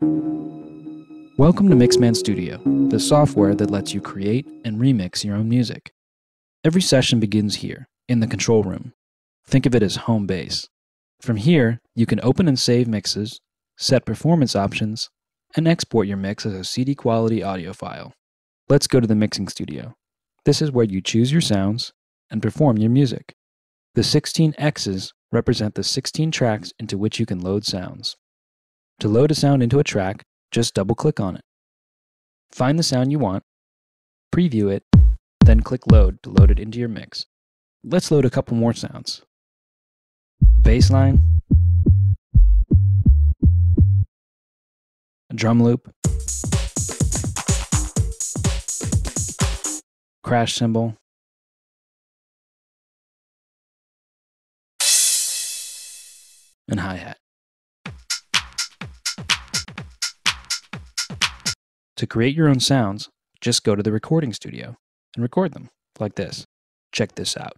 Welcome to Mixman Studio, the software that lets you create and remix your own music. Every session begins here, in the control room. Think of it as home base. From here, you can open and save mixes, set performance options, and export your mix as a CD quality audio file. Let's go to the mixing studio. This is where you choose your sounds and perform your music. The 16 X's represent the 16 tracks into which you can load sounds. To load a sound into a track, just double click on it. Find the sound you want, preview it, then click load to load it into your mix. Let's load a couple more sounds. A bass line, a drum loop, crash cymbal, and hi To create your own sounds, just go to the recording studio and record them like this. Check this out.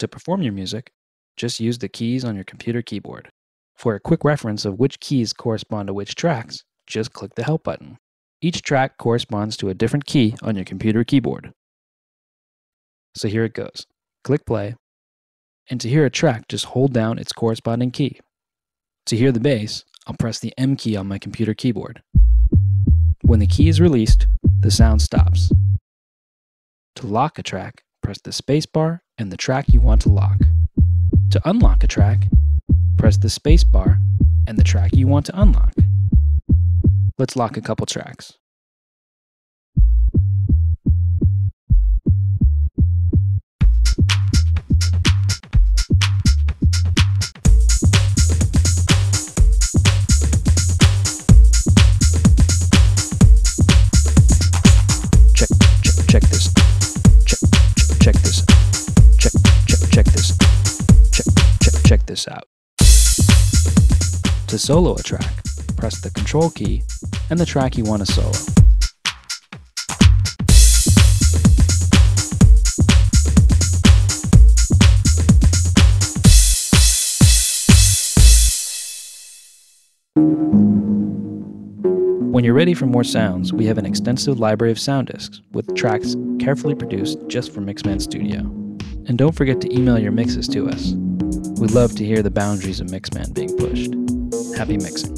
To perform your music, just use the keys on your computer keyboard. For a quick reference of which keys correspond to which tracks, just click the Help button. Each track corresponds to a different key on your computer keyboard. So here it goes. Click play, and to hear a track, just hold down its corresponding key. To hear the bass, I'll press the M key on my computer keyboard. When the key is released, the sound stops. To lock a track, press the spacebar and the track you want to lock. To unlock a track, press the spacebar and the track you want to unlock. Let's lock a couple tracks. Check this out to solo a track press the control key and the track you want to solo When you're ready for more sounds, we have an extensive library of sound discs with tracks carefully produced just for Mixman Studio. And don't forget to email your mixes to us. We'd love to hear the boundaries of Mixman being pushed. Happy mixing.